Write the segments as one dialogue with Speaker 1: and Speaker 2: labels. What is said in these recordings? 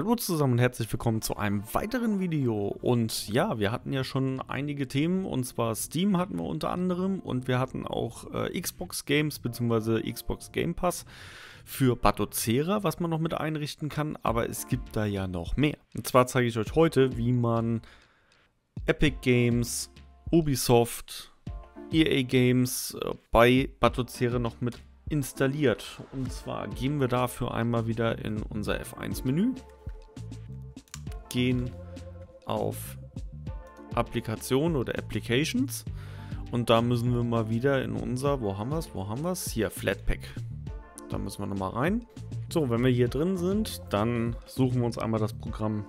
Speaker 1: Hallo zusammen und herzlich willkommen zu einem weiteren Video. Und ja, wir hatten ja schon einige Themen und zwar Steam hatten wir unter anderem und wir hatten auch äh, Xbox Games bzw. Xbox Game Pass für Batocera, was man noch mit einrichten kann, aber es gibt da ja noch mehr. Und zwar zeige ich euch heute, wie man Epic Games, Ubisoft, EA Games äh, bei Batocera noch mit installiert. Und zwar gehen wir dafür einmal wieder in unser F1-Menü, gehen auf Applikation oder Applications und da müssen wir mal wieder in unser, wo haben wir es, wo haben wir es? Hier, Flatpak. Da müssen wir nochmal rein. So, wenn wir hier drin sind, dann suchen wir uns einmal das Programm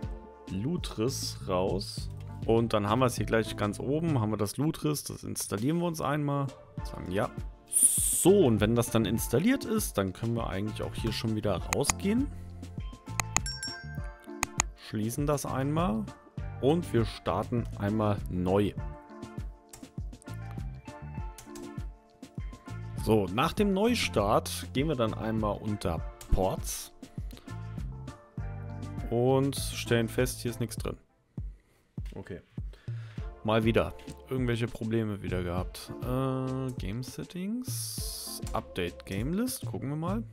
Speaker 1: Lutris raus. Und dann haben wir es hier gleich ganz oben, haben wir das Lutris, das installieren wir uns einmal. Sagen ja. So, und wenn das dann installiert ist, dann können wir eigentlich auch hier schon wieder rausgehen. Schließen das einmal und wir starten einmal neu. So, nach dem Neustart gehen wir dann einmal unter Ports und stellen fest, hier ist nichts drin. Okay. Mal wieder. Irgendwelche Probleme wieder gehabt. Äh, Game Settings. Update Game List. Gucken wir mal.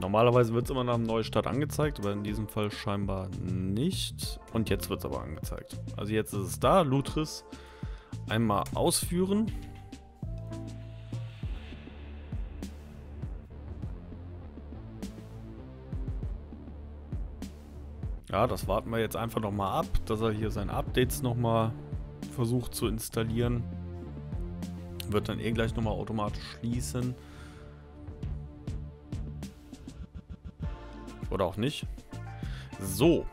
Speaker 1: Normalerweise wird es immer nach dem Neustart angezeigt, aber in diesem Fall scheinbar nicht. Und jetzt wird es aber angezeigt. Also jetzt ist es da. Lutris einmal ausführen. Ja, das warten wir jetzt einfach nochmal ab, dass er hier seine Updates nochmal versucht zu installieren. Wird dann eh gleich nochmal automatisch schließen. Oder auch nicht. So,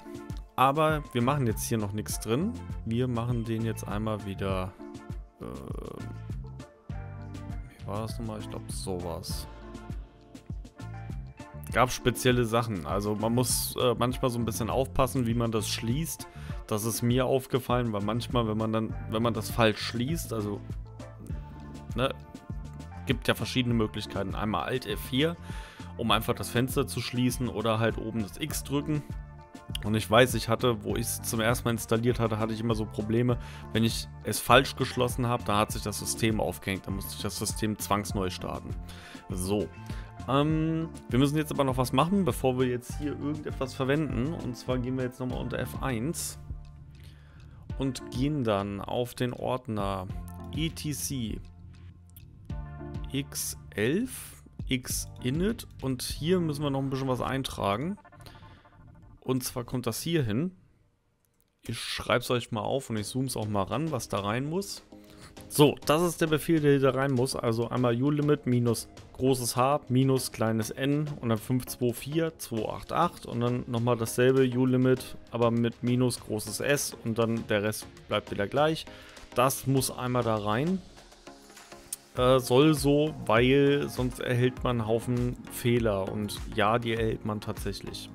Speaker 1: aber wir machen jetzt hier noch nichts drin. Wir machen den jetzt einmal wieder... Äh, wie war das nochmal? Ich glaube, sowas gab spezielle Sachen. Also man muss äh, manchmal so ein bisschen aufpassen, wie man das schließt. Das ist mir aufgefallen, weil manchmal, wenn man dann, wenn man das falsch schließt, also ne, gibt ja verschiedene Möglichkeiten. Einmal Alt F4, um einfach das Fenster zu schließen oder halt oben das X drücken. Und ich weiß, ich hatte, wo ich es zum ersten Mal installiert hatte, hatte ich immer so Probleme, wenn ich es falsch geschlossen habe, da hat sich das System aufgehängt, da musste ich das System zwangsneu starten. So, ähm, wir müssen jetzt aber noch was machen, bevor wir jetzt hier irgendetwas verwenden. Und zwar gehen wir jetzt nochmal unter F1 und gehen dann auf den Ordner etc x11 xinit und hier müssen wir noch ein bisschen was eintragen. Und zwar kommt das hier hin. Ich schreibe es euch mal auf und ich zoome es auch mal ran, was da rein muss. So, das ist der Befehl, der da rein muss. Also einmal ulimit minus großes H minus kleines n und dann 524 288 und dann nochmal dasselbe ulimit, aber mit minus großes S und dann der Rest bleibt wieder gleich. Das muss einmal da rein. Äh, soll so, weil sonst erhält man einen Haufen Fehler und ja, die erhält man tatsächlich.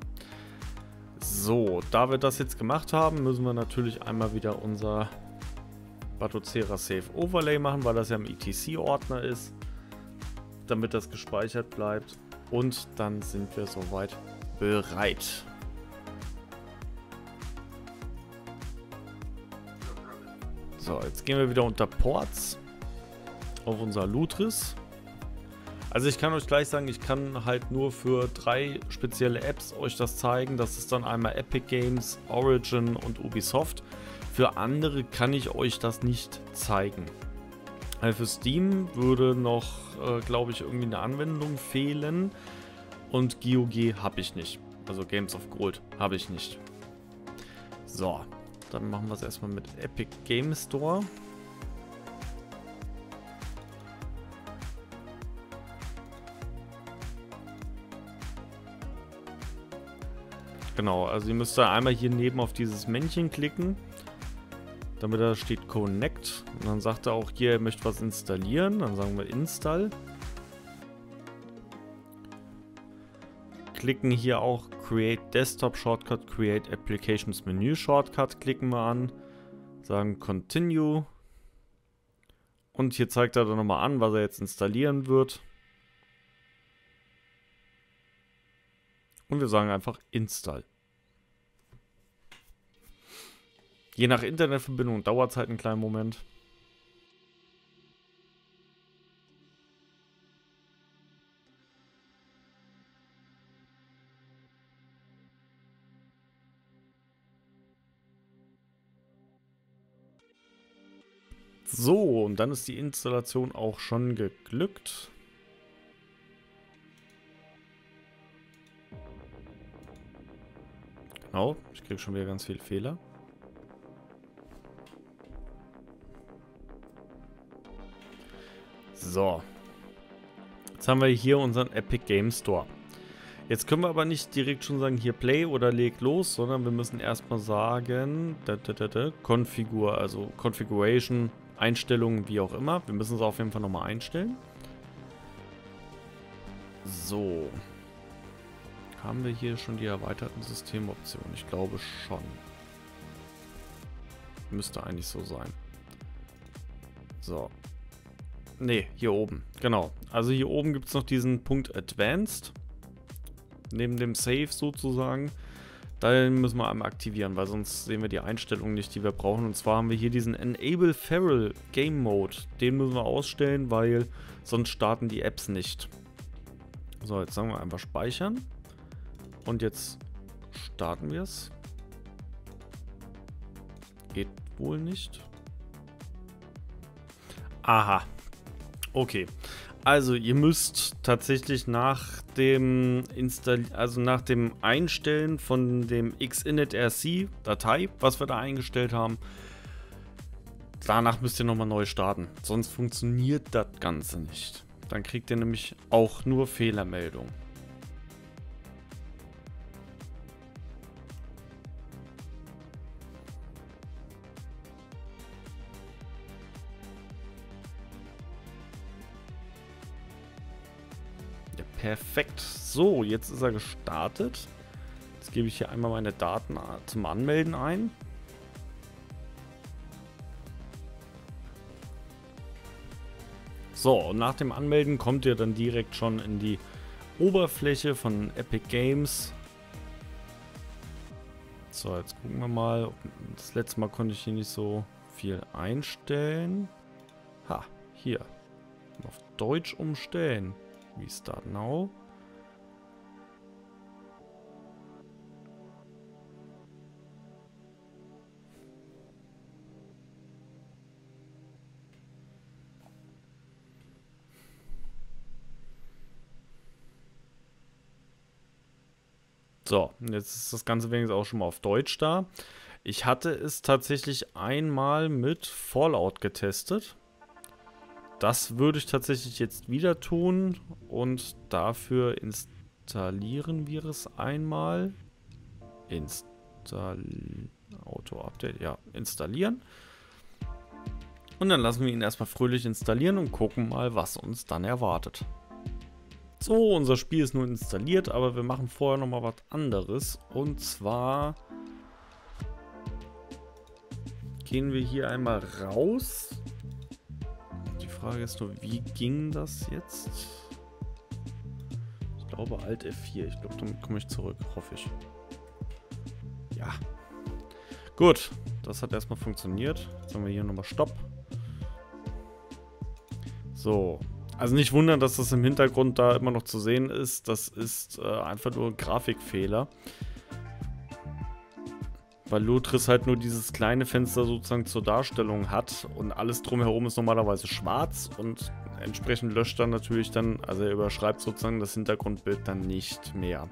Speaker 1: So, da wir das jetzt gemacht haben, müssen wir natürlich einmal wieder unser Batocera Save Overlay machen, weil das ja im ETC-Ordner ist, damit das gespeichert bleibt. Und dann sind wir soweit bereit. So, jetzt gehen wir wieder unter Ports auf unser Lutris. Also ich kann euch gleich sagen, ich kann halt nur für drei spezielle Apps euch das zeigen. Das ist dann einmal Epic Games, Origin und Ubisoft. Für andere kann ich euch das nicht zeigen. Also für Steam würde noch, äh, glaube ich, irgendwie eine Anwendung fehlen. Und GOG habe ich nicht. Also Games of Gold habe ich nicht. So, dann machen wir es erstmal mit Epic Game Store. Genau, also ihr müsst da einmal hier neben auf dieses Männchen klicken damit da steht Connect. Und dann sagt er auch hier, er möchte was installieren. Dann sagen wir Install. Klicken hier auch Create Desktop Shortcut, Create Applications Menü Shortcut. Klicken wir an. Sagen Continue. Und hier zeigt er dann nochmal an, was er jetzt installieren wird. Und wir sagen einfach Install. Je nach Internetverbindung dauert es halt einen kleinen Moment. So, und dann ist die Installation auch schon geglückt. Genau, ich kriege schon wieder ganz viele Fehler. So. Jetzt haben wir hier unseren Epic Game Store. Jetzt können wir aber nicht direkt schon sagen, hier Play oder leg los, sondern wir müssen erstmal sagen, da, da, da, da, Konfigur, also Configuration, Einstellungen, wie auch immer. Wir müssen es auf jeden Fall nochmal einstellen. So. Haben wir hier schon die erweiterten Systemoptionen? Ich glaube schon. Müsste eigentlich so sein. So. Ne, hier oben. Genau. Also hier oben gibt es noch diesen Punkt Advanced. Neben dem Save sozusagen. Den müssen wir einmal aktivieren, weil sonst sehen wir die Einstellungen nicht, die wir brauchen. Und zwar haben wir hier diesen Enable Feral Game Mode. Den müssen wir ausstellen, weil sonst starten die Apps nicht. So, jetzt sagen wir einfach speichern. Und jetzt starten wir es. Geht wohl nicht. Aha. Okay. Also ihr müsst tatsächlich nach dem Install also nach dem Einstellen von dem xinitrc Datei, was wir da eingestellt haben, danach müsst ihr nochmal neu starten. Sonst funktioniert das Ganze nicht. Dann kriegt ihr nämlich auch nur Fehlermeldungen. Perfekt. So, jetzt ist er gestartet. Jetzt gebe ich hier einmal meine Daten zum Anmelden ein. So, und nach dem Anmelden kommt ihr dann direkt schon in die Oberfläche von Epic Games. So, jetzt gucken wir mal. Das letzte Mal konnte ich hier nicht so viel einstellen. Ha, hier. Auf Deutsch umstellen. Restart now. So, jetzt ist das Ganze wenigstens auch schon mal auf Deutsch da. Ich hatte es tatsächlich einmal mit Fallout getestet. Das würde ich tatsächlich jetzt wieder tun und dafür installieren wir es einmal. Install Auto-Update, ja, installieren. Und dann lassen wir ihn erstmal fröhlich installieren und gucken mal, was uns dann erwartet. So, unser Spiel ist nun installiert, aber wir machen vorher nochmal was anderes. Und zwar gehen wir hier einmal raus Frage ist nur, wie ging das jetzt? Ich glaube Alt F4. Ich glaube, damit komme ich zurück. Hoffe ich. Ja. Gut. Das hat erstmal funktioniert. Jetzt haben wir hier nochmal Stopp. So. Also nicht wundern, dass das im Hintergrund da immer noch zu sehen ist. Das ist äh, einfach nur ein Grafikfehler weil Lutris halt nur dieses kleine Fenster sozusagen zur Darstellung hat und alles drumherum ist normalerweise schwarz und entsprechend löscht dann natürlich dann, also er überschreibt sozusagen das Hintergrundbild dann nicht mehr.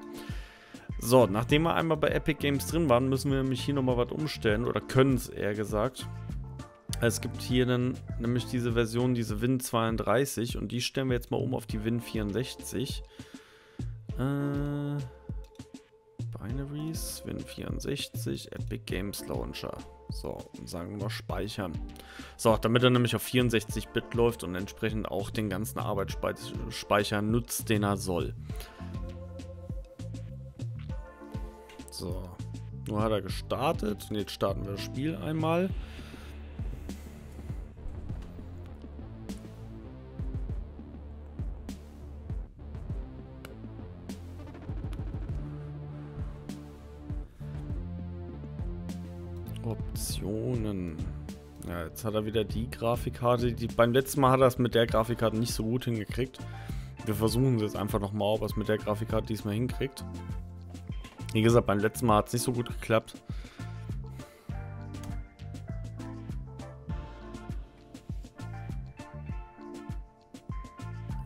Speaker 1: So, nachdem wir einmal bei Epic Games drin waren, müssen wir nämlich hier nochmal was umstellen oder können es eher gesagt. Es gibt hier dann nämlich diese Version, diese Win 32 und die stellen wir jetzt mal um auf die Win 64. Äh... Binaries, Win64, Epic Games Launcher. So, und sagen wir speichern. So, damit er nämlich auf 64-Bit läuft und entsprechend auch den ganzen Arbeitsspeicher nutzt, den er soll. So, nur hat er gestartet und jetzt starten wir das Spiel einmal. Ja, jetzt hat er wieder die Grafikkarte. Die, beim letzten Mal hat er es mit der Grafikkarte nicht so gut hingekriegt. Wir versuchen es jetzt einfach nochmal, ob er es mit der Grafikkarte diesmal hinkriegt. Wie gesagt, beim letzten Mal hat es nicht so gut geklappt.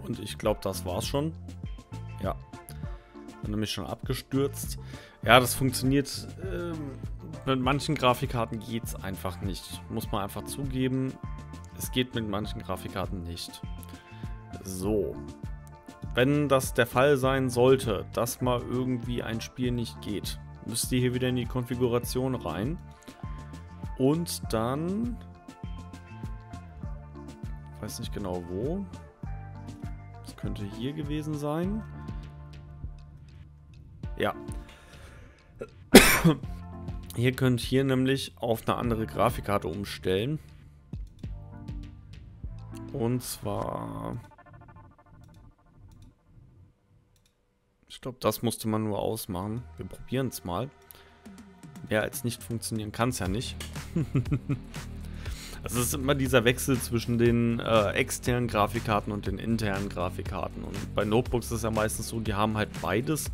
Speaker 1: Und ich glaube, das war's schon. Ja. Bin nämlich schon abgestürzt. Ja, das funktioniert. Ähm, mit manchen Grafikkarten geht es einfach nicht. Muss man einfach zugeben. Es geht mit manchen Grafikkarten nicht. So. Wenn das der Fall sein sollte, dass mal irgendwie ein Spiel nicht geht, müsst ihr hier wieder in die Konfiguration rein. Und dann... Ich weiß nicht genau wo. Das könnte hier gewesen sein. Ja. Ihr könnt hier nämlich auf eine andere Grafikkarte umstellen. Und zwar... Ich glaube, das musste man nur ausmachen. Wir probieren es mal. Mehr als nicht funktionieren kann es ja nicht. Also es ist immer dieser Wechsel zwischen den äh, externen Grafikkarten und den internen Grafikkarten. Und bei Notebooks ist es ja meistens so, die haben halt beides.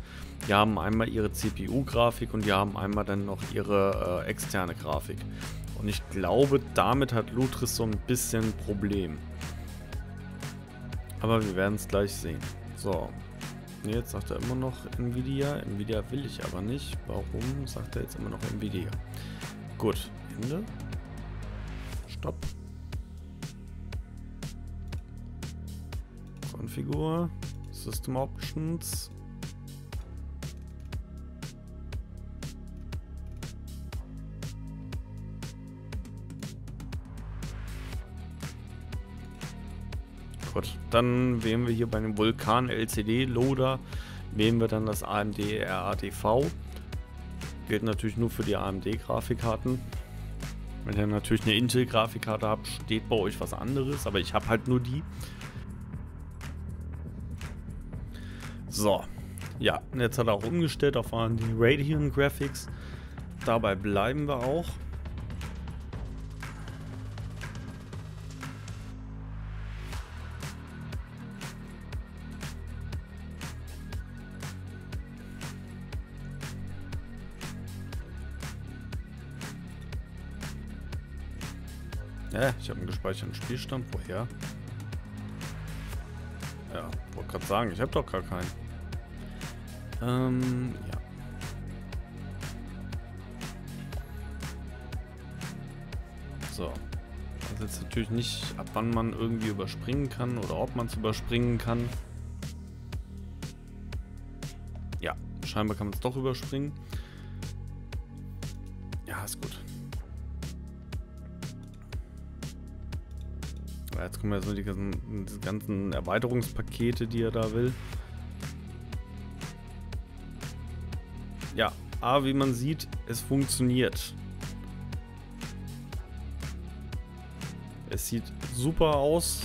Speaker 1: Die haben einmal ihre CPU-Grafik und die haben einmal dann noch ihre äh, externe Grafik. Und ich glaube, damit hat Lutris so ein bisschen Problem. Aber wir werden es gleich sehen. So. Jetzt sagt er immer noch Nvidia. Nvidia will ich aber nicht. Warum sagt er jetzt immer noch Nvidia? Gut. Ende. Stopp. Konfigur. System Options. Gut, dann wählen wir hier bei dem Vulkan LCD Loader, wählen wir dann das AMD RATV. Gilt natürlich nur für die AMD Grafikkarten. Wenn ihr natürlich eine Intel-Grafikkarte habt, steht bei euch was anderes, aber ich habe halt nur die. So, ja, jetzt hat er auch umgestellt auf die Radeon Graphics. Dabei bleiben wir auch. Hä? Ich habe einen gespeicherten Spielstand. Woher? Ja, wollte gerade sagen, ich habe doch gar keinen. Ähm, ja. So. Das ist jetzt natürlich nicht, ab wann man irgendwie überspringen kann oder ob man es überspringen kann. Ja, scheinbar kann man es doch überspringen. Ja, ist gut. Jetzt kommen ja so die ganzen, die ganzen Erweiterungspakete, die er da will. Ja, aber wie man sieht, es funktioniert. Es sieht super aus.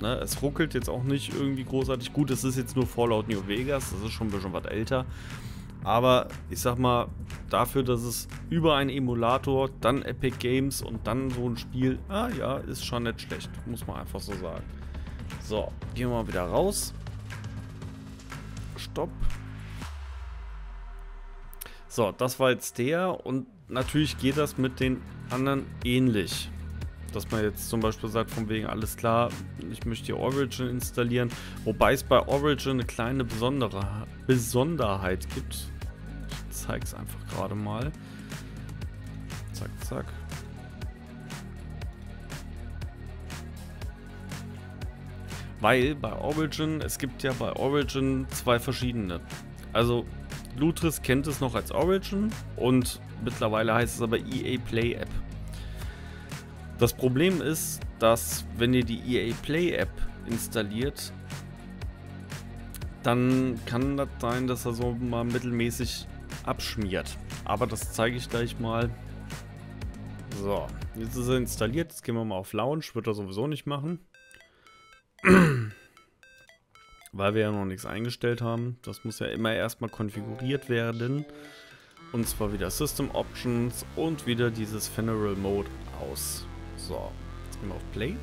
Speaker 1: Ne, es ruckelt jetzt auch nicht irgendwie großartig. Gut, es ist jetzt nur Fallout New Vegas. Das ist schon ein bisschen was älter. Aber ich sag mal, dafür, dass es über einen Emulator, dann Epic Games und dann so ein Spiel, ah ja, ist schon nicht schlecht, muss man einfach so sagen. So, gehen wir mal wieder raus. Stopp. So, das war jetzt der und natürlich geht das mit den anderen ähnlich. Dass man jetzt zum Beispiel sagt, von wegen, alles klar, ich möchte hier Origin installieren. Wobei es bei Origin eine kleine besondere Besonderheit gibt zeige es einfach gerade mal. Zack, zack. Weil bei Origin, es gibt ja bei Origin zwei verschiedene. Also Lutris kennt es noch als Origin und mittlerweile heißt es aber EA Play App. Das Problem ist, dass wenn ihr die EA Play App installiert, dann kann das sein, dass er so mal mittelmäßig abschmiert. Aber das zeige ich gleich mal. So, jetzt ist er installiert. Jetzt gehen wir mal auf Launch. Wird er sowieso nicht machen. Weil wir ja noch nichts eingestellt haben. Das muss ja immer erstmal konfiguriert werden. Und zwar wieder System Options und wieder dieses Funeral Mode aus. So, jetzt gehen wir auf Play.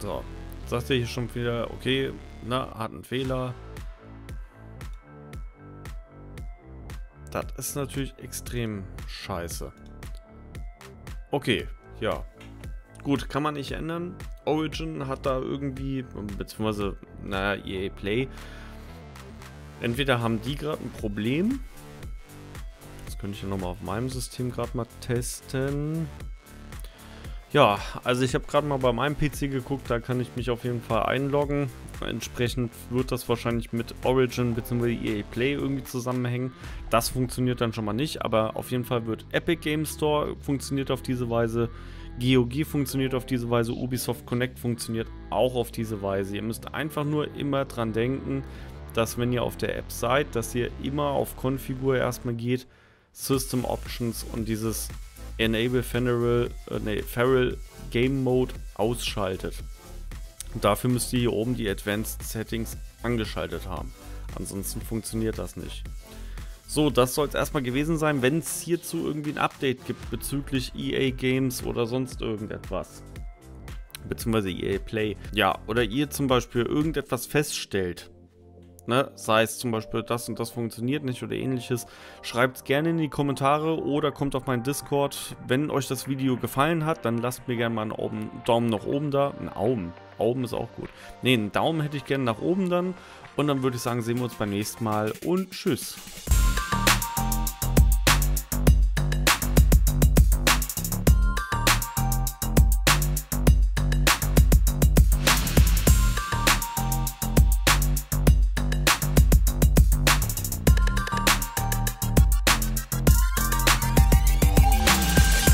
Speaker 1: So, sagt er hier schon wieder, okay, na, hat einen Fehler. Das ist natürlich extrem scheiße. Okay, ja. Gut, kann man nicht ändern. Origin hat da irgendwie, beziehungsweise, naja, EA Play. Entweder haben die gerade ein Problem. Das könnte ich ja nochmal auf meinem System gerade mal testen. Ja, also ich habe gerade mal bei meinem PC geguckt, da kann ich mich auf jeden Fall einloggen. Entsprechend wird das wahrscheinlich mit Origin bzw. EA Play irgendwie zusammenhängen. Das funktioniert dann schon mal nicht, aber auf jeden Fall wird Epic Game Store funktioniert auf diese Weise. GOG funktioniert auf diese Weise, Ubisoft Connect funktioniert auch auf diese Weise. Ihr müsst einfach nur immer dran denken, dass wenn ihr auf der App seid, dass ihr immer auf Konfigur erstmal geht, System Options und dieses Enable Feral, äh, nee, Feral Game Mode ausschaltet. Und dafür müsst ihr hier oben die Advanced Settings angeschaltet haben. Ansonsten funktioniert das nicht. So, das soll es erstmal gewesen sein, wenn es hierzu irgendwie ein Update gibt bezüglich EA Games oder sonst irgendetwas. Beziehungsweise EA Play. Ja, oder ihr zum Beispiel irgendetwas feststellt, Ne? Sei es zum Beispiel, das und das funktioniert nicht oder ähnliches. Schreibt es gerne in die Kommentare oder kommt auf meinen Discord. Wenn euch das Video gefallen hat, dann lasst mir gerne mal einen Daumen nach oben da. Ein Augen. Augen ist auch gut. Ne, einen Daumen hätte ich gerne nach oben dann. Und dann würde ich sagen, sehen wir uns beim nächsten Mal und tschüss.